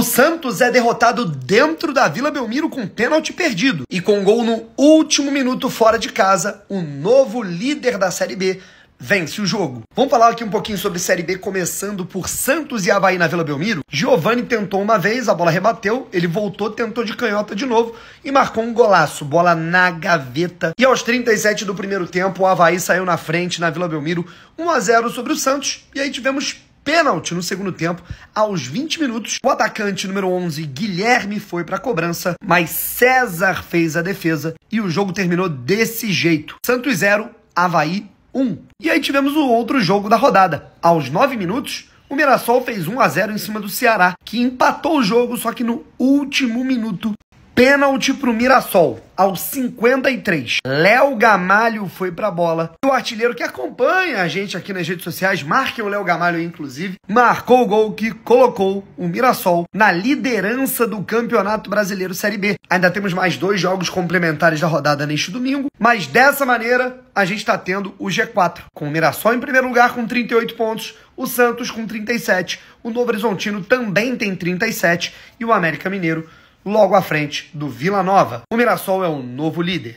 O Santos é derrotado dentro da Vila Belmiro com pênalti perdido e com gol no último minuto fora de casa, o novo líder da Série B vence o jogo. Vamos falar aqui um pouquinho sobre Série B, começando por Santos e Havaí na Vila Belmiro. Giovani tentou uma vez, a bola rebateu, ele voltou, tentou de canhota de novo e marcou um golaço, bola na gaveta. E aos 37 do primeiro tempo, o Havaí saiu na frente na Vila Belmiro, 1 a 0 sobre o Santos, e aí tivemos pênalti no segundo tempo. Aos 20 minutos, o atacante número 11, Guilherme, foi para a cobrança, mas César fez a defesa e o jogo terminou desse jeito. Santos 0, Havaí 1. E aí tivemos o outro jogo da rodada. Aos 9 minutos, o Mirassol fez 1 a 0 em cima do Ceará, que empatou o jogo, só que no último minuto Pênalti pro Mirassol, aos 53. Léo Gamalho foi pra bola. O artilheiro que acompanha a gente aqui nas redes sociais, marquem o Léo Gamalho inclusive, marcou o gol que colocou o Mirassol na liderança do Campeonato Brasileiro Série B. Ainda temos mais dois jogos complementares da rodada neste domingo, mas dessa maneira a gente está tendo o G4, com o Mirassol em primeiro lugar com 38 pontos, o Santos com 37, o Novo Horizontino também tem 37 e o América Mineiro logo à frente do Vila Nova. O Mirassol é o novo líder.